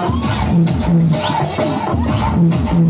Thank you.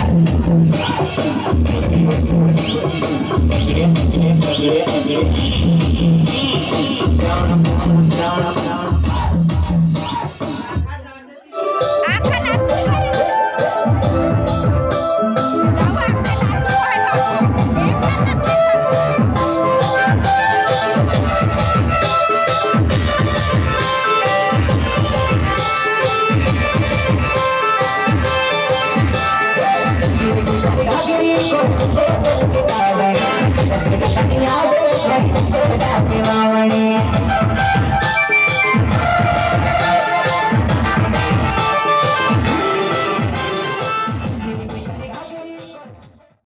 down.